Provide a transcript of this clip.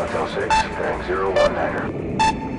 Hotel 6, bearing 019er.